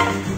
you